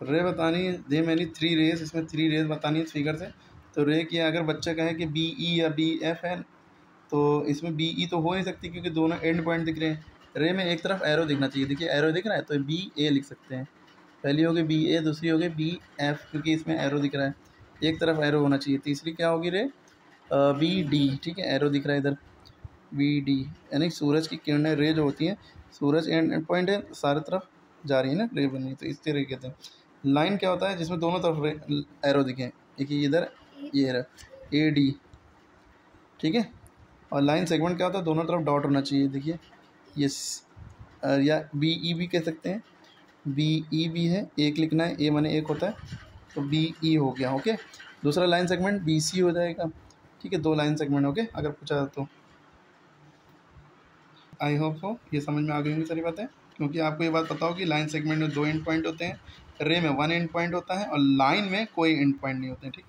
रे बतानी है, दे मैंने थ्री रेज इसमें थ्री रेज बतानी है फिगर से। तो रे की अगर बच्चा कहे कि बी ई या बी एफ़ है तो इसमें बी ई तो हो नहीं सकती क्योंकि दोनों एंड पॉइंट दिख रहे हैं। रे में एक तरफ़ एरो दिखना चाहिए। देखिए एरो दिख रहा है तो बी ए लिख सकते हैं। पहली होगी बी ए दूसरी होगी बी एफ़ क्योंकि इसमें एरो दिख रहा है। एक तरफ़ एरो होना चाहिए, तीसरी क्या होगी रे? बी डी ठीक है एरो दिख रहा है इधर। बी डी यानी सूरज की किरणें रे जो होती हैं, सूरज एंड पॉइंट है, सारे तरफ़ जा रही है ना, रे बनी तो इस तरीके से। लाइन क्या होता है जिसमें दोनों तरफ़ एरो दिखे एक इधर, ये रहा ए डी ठीक है? और लाइन सेगमेंट क्या होता है? दोनों तरफ़ डॉट होना चाहिए। देखिए। ये या बी ई भी कह सकते हैं। बी ई भी है। एक लिखना है। ए माने एक होता है। तो बी ई हो गया। ओके दूसरा लाइन सेगमेंट बी सी हो जाएगा। ठीक है? दो लाइन सेगमेंट ओके अगर पूछा तो। आई होप सो ये समझ में आ गई होंगी सारी बातें। क्योंकि आपको ये बात पता हो कि लाइन सेगमेंट में दो एंड पॉइंट होते हैं रे में वन एंड पॉइंट होता है और लाइन में कोई एंड पॉइंट नहीं होते, ठीक?